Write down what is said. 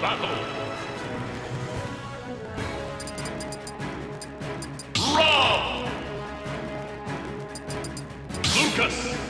Battle. Rob! Lucas!